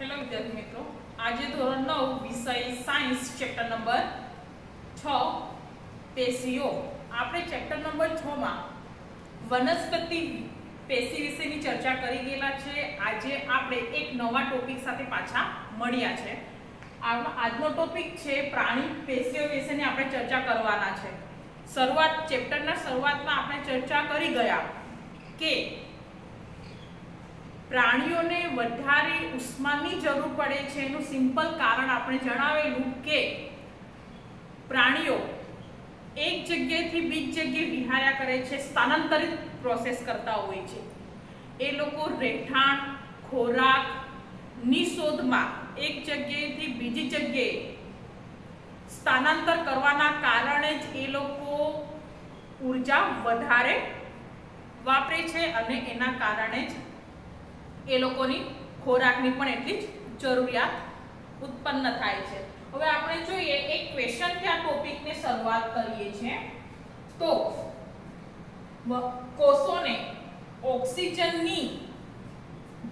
Hello વિદ્યાર્થી મિત્રો આજે ધોરણ નવ વિષય સાયન્સ ચેપ્ટર નંબર છ પેશીઓ આપણે ચેપ્ટર નંબર છ માં વનસ્પતિ પેશી વિશેની ચર્ચા કરી ગયેલા છે આજે આપણે એક નવા ટોપિક સાથે પાછા મળ્યા છે આજનો ટોપિક છે પ્રાણી પેશીઓ વિશેની આપણે ચર્ચા કરવાના છે શરૂઆત ચેપ્ટરના શરૂઆતમાં આપણે ચર્ચા કરી ગયા કે પ્રાણીઓને વધારે ઉષ્માની જરૂર પડે છે. એનું સિમ્પલ કારણ આપણે જણાવેલું કે પ્રાણીઓ એક જગ્યાએથી બીજી જગ્યાએ વિહાર્યા કરે છે, સ્થાનાંતરિત પ્રોસેસ કરતા હોય છે. એ લોકો રહેઠાણ, ખોરાકની શોધમાં એક જગ્યાએથી બીજી જગ્યાએ સ્થાનાંતર કરવાના કારણે જ એ લોકો ઊર્જા વધારે વાપરે છે અને એના કારણે જ એ લોકોની ખોરાકની પણ એટલી જ જરૂરિયાત ઉત્પન્ન થાય છે. હવે આપણે જોઈએ એક ક્વેશ્ચનથી આ ટોપિકને શરૂઆત કરીએ છીએ? તો કોષોને ઓક્સિજનની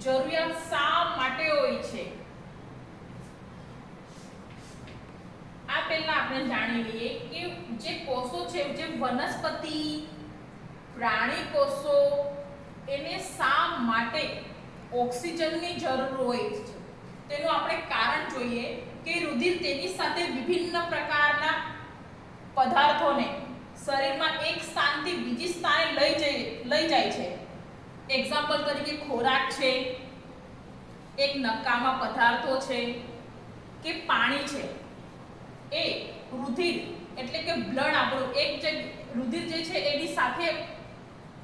જરૂરિયાત શા માટે હોય છે? આ પહેલા આપણે જાણી લઈએ કે જે કોષો છે, જે વનસ્પતિ, પ્રાણી કોષો, એને શા માટે ઓક્સિજનની જરૂર હોય છે. તેનું આપણે કારણ જોઈએ કે રુધિર તેની સાથે વિભિન્ન પ્રકારના પદાર્થોને શરીરમાં એક સ્થાનથી બીજી સ્થાને લઈ જઈ, લઈ જાય છે. એક્ઝામ્પલ તરીકે ખોરાક છે, એક નકામા પદાર્થો છે, કે પાણી છે. એ રુધિર એટલે કે બ્લડ આપણું એક જગ્યા રુધિર જે છે એની સાથે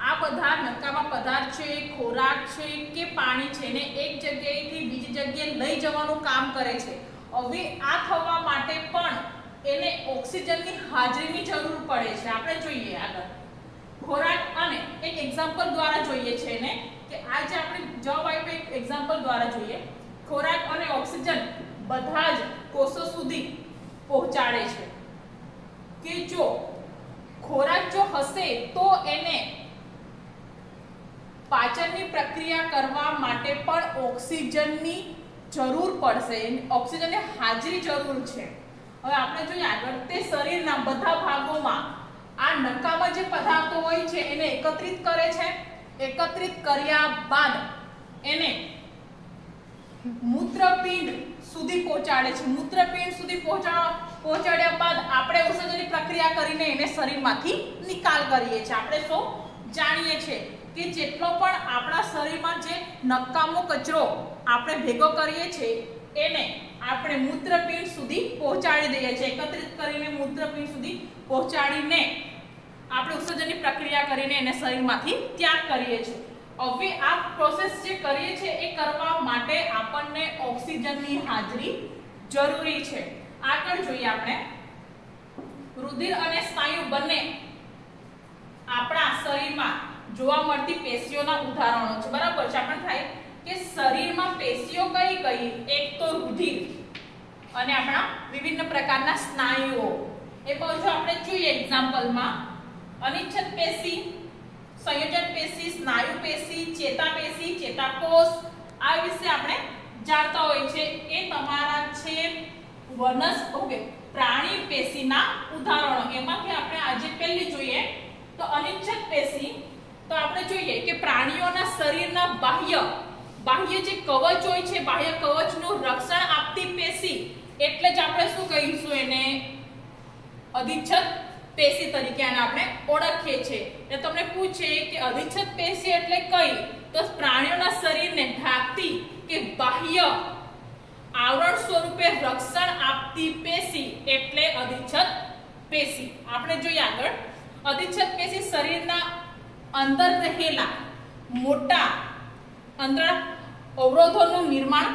આ બધા નકામા પદાર્થ છે, ખોરાક છે કે પાણી છે ને એક જગ્યાએથી બીજી જગ્યાએ લઈ જવાનું કામ કરે છે. હવે આ થવા માટે પણ એને ઓક્સિજનની હાજરીની જરૂર પડે છે. આપણે જોઈએ આગળ. ખોરાક અને એક એક્ઝામ્પલ દ્વારા જોઈએ છે એને કે આ જે આપણે જવાબ આપ્યો એક એક્ઝામ્પલ દ્વારા જોઈએ. ખોરાક અને ઓક્સિજન બધા જ કોષો સુધી પહોંચાડે છે. કે જો ખોરાક જો હશે તો એને પાચનની પ્રક્રિયા કરવા માટે પણ ઓક્સિજનની જરૂર પડશે. ઓક્સિજનની હાજરી જરૂર છે. હવે આપણે જોઈએ આગળ. તે શરીરના બધા ભાગોમાં આ નકામા જે પદાર્થો હોય છે, એને એકત્રિત કરે છે. એકત્રિત કર્યા બાદ એને મૂત્રપિંડ સુધી પહોંચાડે છે. મૂત્રપિંડ સુધી પહોંચા, પહોંચાડ્યા બાદ આપણે ઔષધની પ્રક્રિયા કરીને એને શરીરમાંથી નિકાલ કરીએ છીએ. આપણે સૌ જાણીએ છીએ? કે જેટલો પણ આપણા શરીરમાં જે નકામો કચરો આપણે ભેગો કરીએ છીએ, એને આપણે મૂત્રપિંડ સુધી પહોંચાડી દઈએ છીએ. એકત્રિત કરીને મૂત્રપિંડ સુધી પહોંચાડીને આપણે ઉત્સર્જનની પ્રક્રિયા કરીને એને શરીરમાંથી ત્યાગ કરીએ છીએ. હવે આ પ્રોસેસ જે કરીએ છીએ એ કરવા માટે આપણને ઓક્સિજનની હાજરી જરૂરી છે. આગળ જોઈએ આપણે. રુધિર અને સ્નાયુ બંને આપણા શરીરમાં જોવા મળતી પેશીઓના ઉદાહરણો છે. બરાબર છે? આપણે થાય કે શરીરમાં પેશીઓ કઈ કઈ? એક તો રુધિર અને આપણા વિભિન્ન પ્રકારના સ્નાયુઓ. એ બધું આપણે જોઈએ એક્ઝામ્પલમાં અનિચ્છત પેશી, સંયોજન પેશી, સ્નાયુ પેશી, ચેતા પેશી, ચેતાકોષ, આ વિશે આપણે જાણતા હોય છે. એ તમારા છે વનસ, ઓકે, પ્રાણી પેશીના ઉદાહરણો. એમાંથી આપણે આજે પહેલી જોઈએ તો અનિચ્છત પેશી તો આપણે જોઈએ કે પ્રાણીઓના શરીરના બાહ્ય બાહ્ય જે કવચ હોય છે, બાહ્ય કવચનું રક્ષણ આપતી પેશી એટલે જ આપણે શું કહીશું એને? અધિચ્છદ પેશી તરીકે આને આપણે ઓળખીએ છીએ. એટલે તમને પૂછે કે અધિચ્છદ પેશી એટલે કઈ? તો પ્રાણીઓના શરીરને ઢાંકતી કે બાહ્ય આવરણ સ્વરૂપે રક્ષણ આપતી પેશી એટલે અધિચ્છદ પેશી. આપણે જોઈએ આગળ. અધિચ્છદ પેશી શરીરના અંદર રહેલા મોટા અંદર અવરોધોનું નિર્માણ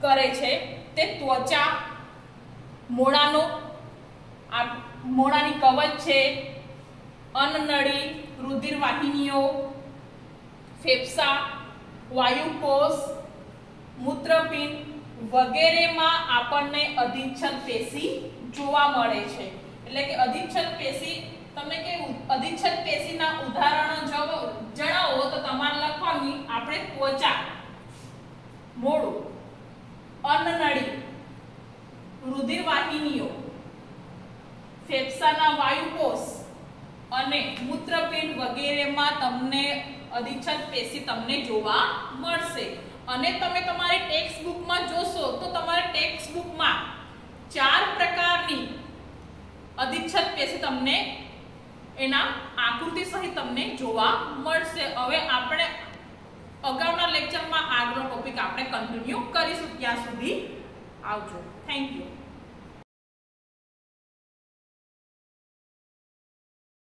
કરે છે. તે ત્વચા મોડાનો આ મોડાની કવચ છે, અન્નનળી રુધિર વાહિનીઓ ફેફસા, વાયુકોષ, મૂત્રપિંડ વગેરેમાં આપણને અધિચ્છદ પેશી જોવા મળે છે. એટલે કે અધિચ્છદ પેશી તમને કે અધિચ્છદ પેશીના ઉદાહરણો જણાવો તો તમારે લખવાની આપણે ત્વચા. મોડું. અન્નનળી. રુધિર વાહિનીઓ ફેફસાના વાયુકોષ. અને મૂત્રપિંડ વગેરેમાં તમને અધિચ્છદ પેશી તમને જોવા મળશે. અને તમે તમારી ટેક્સ્ટ બુકમાં જોશો તો તમારા ટેક્સ્ટ બુકમાં ચાર પ્રકારની અધિચ્છદ પેશી તમને એના આકૃતિ સહિત તમને જોવા મળશે. હવે આપણે અગાઉના લેક્ચરમાં આગળનો ટોપિક આપણે કન્ટિન્યુ કરીશું. ત્યાં સુધી આવજો. Thank you